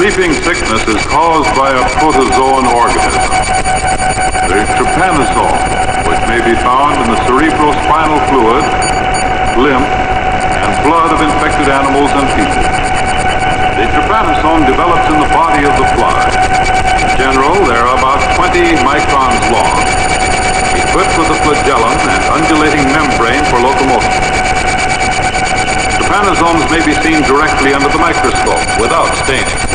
Sleeping sickness is caused by a protozoan organism. The trypanosome, which may be found in the cerebrospinal fluid, lymph, and blood of infected animals and people. The trypanosome develops in the body of the fly. In general, they are about 20 microns long, equipped with a flagellum and undulating membrane for locomotion. Trypanosomes may be seen directly under the microscope without staining.